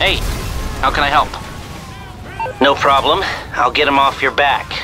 Hey, how can I help? No problem. I'll get him off your back.